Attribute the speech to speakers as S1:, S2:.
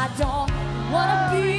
S1: I don't wanna be